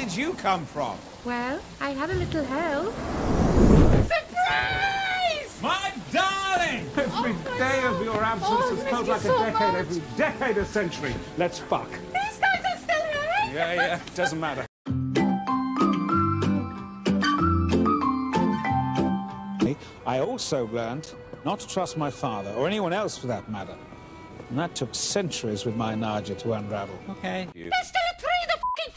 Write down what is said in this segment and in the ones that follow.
did you come from? Well, I had a little help. Surprise! My darling! Every oh day of your absence Oh, has I felt like you a so decade, much. every decade a century. Let's fuck. These guys are still here! Yeah, yeah, doesn't matter. I also learned not to trust my father, or anyone else for that matter. And that took centuries with my Nadja to unravel. Okay. There's still a tree in the fucking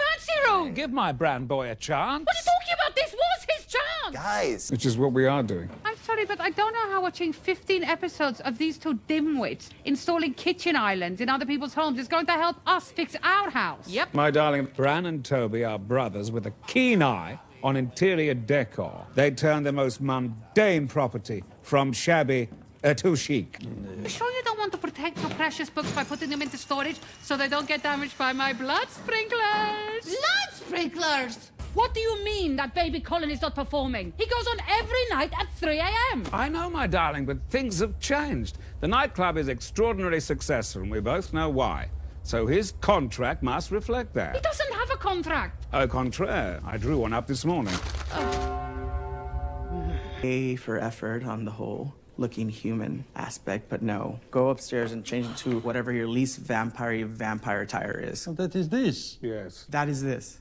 fancy room! Give my brown boy a chance. What are you talking about? This was his chance! Guys, Which is what we are doing. I'm sorry, but I don't know how watching 15 episodes of these two dimwits installing kitchen islands in other people's homes is going to help us fix our house. Yep. My darling, Bran and Toby are brothers with a keen eye on interior decor. They turn the most mundane property from shabby uh, to chic. You sure you don't want to protect your precious books by putting them into storage so they don't get damaged by my blood sprinklers? Blood sprinklers! What do you mean that baby Colin is not performing? He goes on every night at 3 a.m. I know, my darling, but things have changed. The nightclub is extraordinarily successful, and we both know why. So his contract must reflect that. He doesn't have a contract. Au contraire, I drew one up this morning. A for effort on the whole looking human aspect, but no. Go upstairs and change it to whatever your least vampire vampire attire is. That is this. Yes. That is this.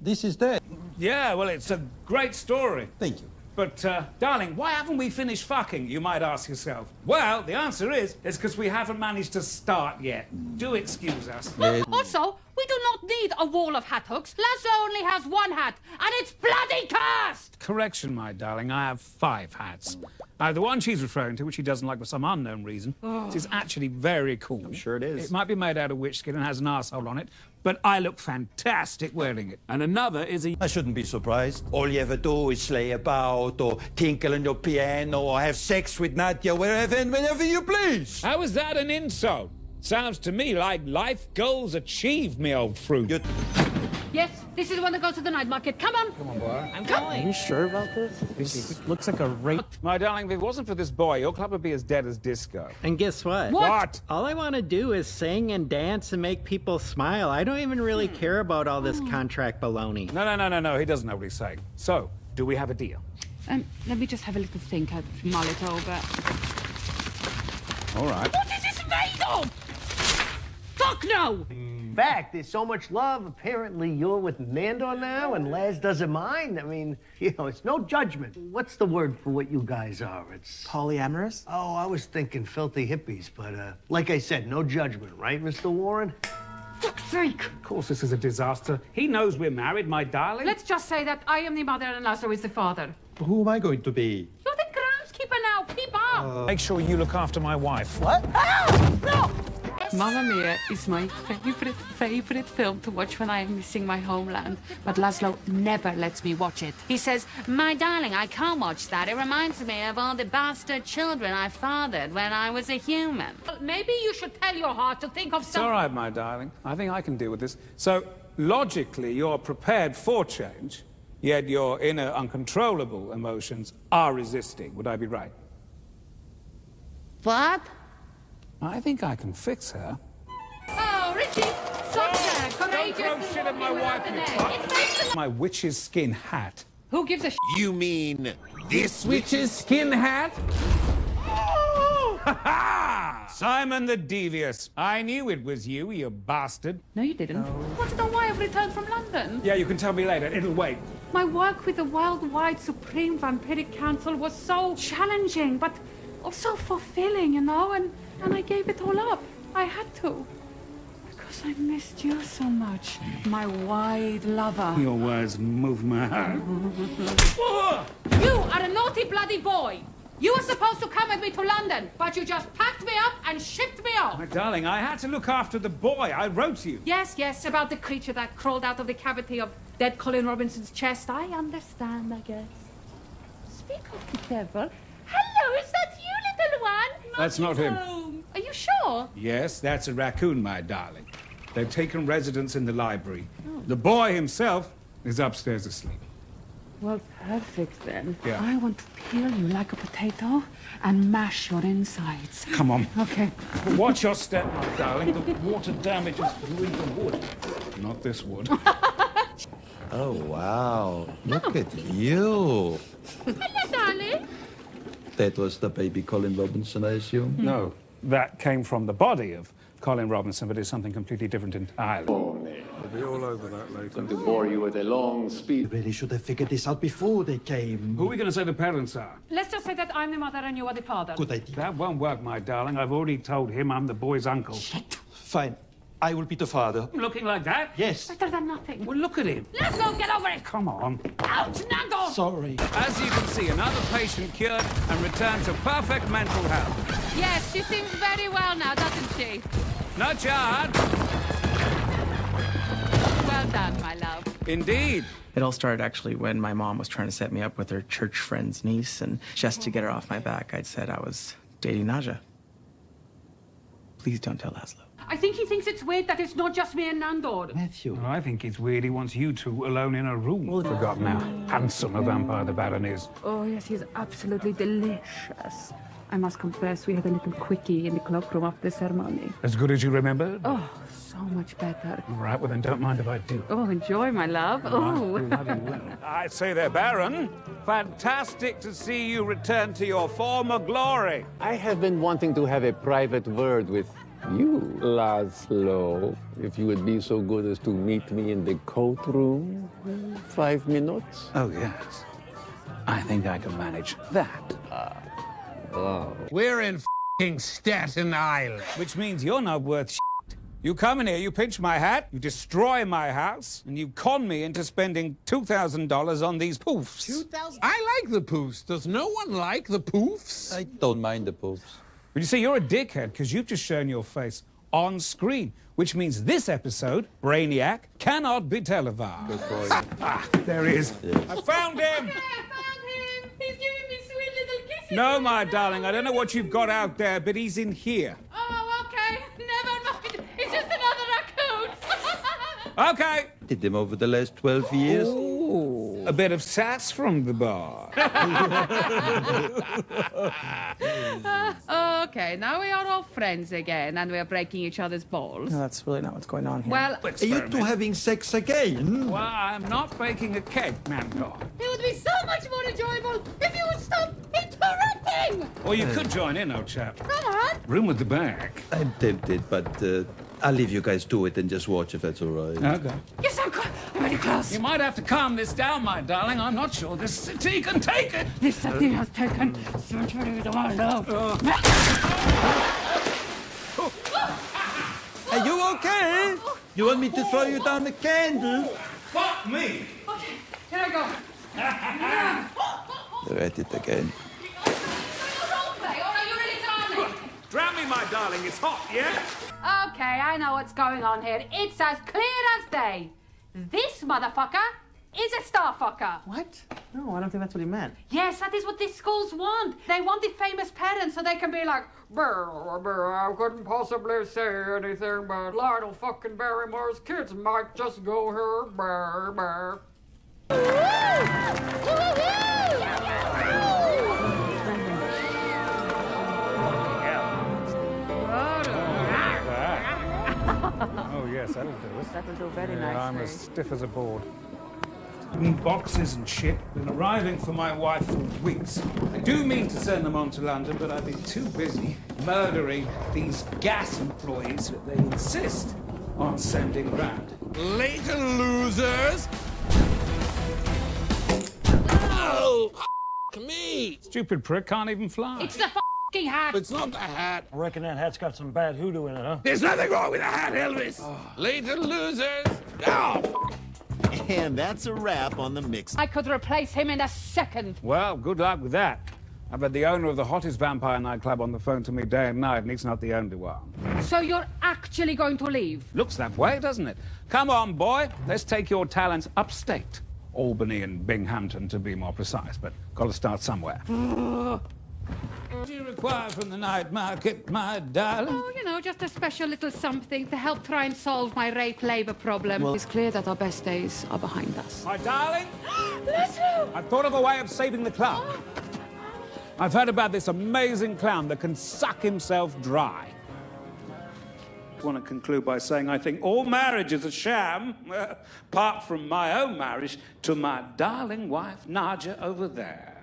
This is that. Yeah, well, it's a great story. Thank you. But, uh, darling, why haven't we finished fucking, you might ask yourself? Well, the answer is, it's because we haven't managed to start yet. Do excuse us. Also, we do not need a wall of hat hooks. Laszlo only has one hat, and it's bloody cursed! Correction, my darling, I have five hats. Uh, the one she's referring to, which she doesn't like for some unknown reason, is actually very cool. I'm sure it is. It might be made out of witch skin and has an asshole on it, but I look fantastic wearing it. And another is a I shouldn't be surprised. All you ever do is slay about or tinkle on your piano or have sex with Nadja wherever and whenever you please. How is that an insult? Sounds to me like life goals achieved, me old fruit. You Yes, this is the one that goes to the night market. Come on. Come on, boy. I'm going. Are you sure about this? This looks like a rape. My darling, if it wasn't for this boy, your club would be as dead as disco. And guess what? What? All I want to do is sing and dance and make people smile. I don't even really care about all this contract baloney. No, no, no, no, no. He doesn't know what he's saying. So, do we have a deal? Um, let me just have a little think. I'll mull it over. All right. What is this made of? Fuck no! In fact, there's so much love. Apparently, you're with Nandor now, and Laz doesn't mind. I mean, you know, it's no judgment. What's the word for what you guys are? It's. Polyamorous? Oh, I was thinking filthy hippies, but uh, like I said, no judgment, right, Mr. Warren? Fuck's sake! Of course, this is a disaster. He knows we're married, my darling. Let's just say that I am the mother and Laszlo is the father. Who am I going to be? You're the groundskeeper now. Keep up. Make sure you look after my wife. What? Mamma Mia is my favorite, favorite film to watch when I am missing my homeland. But Laszlo never lets me watch it. He says, My darling, I can't watch that. It reminds me of all the bastard children I fathered when I was a human. Maybe you should tell your heart to think of something. It's all right, my darling. I think I can deal with this. So, logically, you're prepared for change, yet your inner uncontrollable emotions are resisting. Would I be right? What? I think I can fix her. Oh, Richie! Such a courageous throw shit at my woman wife, you an twat. egg. It makes a- My witch's skin hat. Who gives a sh- you mean this Witch's skin hat? Oh! Ha ha! Simon the Devious. I knew it was you, you bastard. No, you didn't. Want to know why I've returned from London? Yeah, you can tell me later. It'll wait. My work with the Worldwide Supreme Vampiric Council was so challenging, but also fulfilling, you know, and, and I gave it all up. I had to. Because I missed you so much, my wide lover. Your words move my heart. You are a naughty bloody boy! You were supposed to come with me to London, but you just packed me up and shipped me off! My darling, I had to look after the boy. I wrote to you. Yes, yes, about the creature that crawled out of the cavity of dead Colin Robinson's chest. I understand, I guess. Speak of the devil. Hello, is that you, little one? That's not him. Home. Are you sure? Yes, that's a raccoon, my darling. They've taken residence in the library. The boy himself is upstairs asleep. Well, perfect then. Yeah. I want to peel you like a potato and mash your insides. Come on. Okay. Watch your step, my darling. The water damages ruined the wood. Not this wood. Oh, wow. Oh. Look at you. Hello, darling. That was the baby Colin Robinson, I assume? No, that came from the body of Colin Robinson, but it's something completely different entirely. We'll be all over that later. to bore you with a long speech. You really should have figured this out before they came. Who are we going to say the parents are? Let's just say that I'm the mother and you are the father. Good idea. That won't work, my darling. I've already told him I'm the boy's uncle. Fine. I will be the father. Looking like that? Yes. Better than nothing. Well, look at him. Let's go get over it. Come on. Ouch, Nandor. Sorry. As you can see, another patient cured and returned to perfect mental health. Yes, she seems very well now, doesn't she? Not Chad. Well done, my love. Indeed. It all started actually when my mom was trying to set me up with her church friend's niece, and just to get her off my back, I'd said I was dating Nadja. Please don't tell Laszlo. I think he thinks it's weird that it's not just me and Nandor. Matthew. Well, I think it's weird he wants you two alone in a room. Forgotten how handsome a vampire the Baron is. Oh, yes, he's absolutely delicious. I must confess, we had a little quickie in the cloakroom after the ceremony. As good as you remember? Oh, so much better. All right, well then don't mind if I do. Oh, enjoy, my love. Oh. I say there, Baron. Fantastic to see you return to your former glory. I have been wanting to have a private word with you, Laszlo. If you would be so good as to meet me in the coat room. Five minutes? Oh, yes. I think I can manage that. Oh. We're in fing Staten Island. Which means you're not worth shit. You come in here, you pinch my hat, you destroy my house, and you con me into spending $2,000 on these poofs. 2000? I like the poofs. Does no one like the poofs? I don't mind the poofs. But you see, you're a dickhead because you've just shown your face on screen, which means this episode, Brainiac, cannot be televised. Good boy. Ah, there he is. I found him! I found him. He's giving me sweet little kisses. No, my darling, I don't know what you've got out there, but he's in here. Oh, okay. Never mind. It's just another raccoon. Okay. Did them over the last 12 years. Ooh, a bit of sass from the bar. Okay, now we are all friends again and we are breaking each other's balls. No, that's really not what's going on here. Well, Are you two having sex again? Well, I'm not baking a cake, Nandor. it would be so much more enjoyable if you would stop interrupting. Or you could join in, old chap. Come on. Room with the back. I'm tempted, but uh, I'll leave you guys to it and just watch if that's all right. Okay. Yes, I'm, cl- I'm very close. You might have to calm this down, my darling. I'm not sure this city can take it. This city has taken centuries of our love. Uh. Are you okay? You want me to throw you down the candle? Fuck me. Okay, here I go. They're at it again. Roleplay, or are you really darling? Drown me, my darling. It's hot, yeah? Okay, I know what's going on here. It's as clear as day. This motherfucker is a starfucker. what? No, I don't think that's what he meant. Yes, that is what these schools want. They want the famous parents so they can be like, brr, brr, I couldn't possibly say anything, but Lionel fucking Barrymore's kids might just go here, brr, brr. Oh, yes, that'll do it. That'll do very Yeah, I'm as stiff as a board. Boxes and shit been arriving for my wife for weeks. I do mean to send them on to London, but I've been too busy murdering these gas employees that they insist on sending round. Later, losers. Oh, f- me. Stupid prick can't even fly. It's the fucking hat. It's not the hat. I reckon that hat's got some bad hoodoo in it, huh? There's nothing wrong with the hat, Elvis. Later, losers. Oh. And that's a wrap on the mix. I could replace him in a second. Well, good luck with that. I've had the owner of the hottest vampire nightclub on the phone to me day and night, and he's not the only one. So you're actually going to leave? Looks that way, doesn't it? Come on, boy. Let's take your talents upstate. Albany and Binghamton, to be more precise, but got to start somewhere. What do you require from the night market, my darling? Oh, you know, just a special little something to help try and solve my rape labor problem. it's clear that our best days are behind us. My darling, Laszlo! I've thought of a way of saving the club. I've heard about this amazing clown that can suck himself dry. I want to conclude by saying I think all marriage is a sham, apart from my own marriage to my darling wife, Nadja, over there.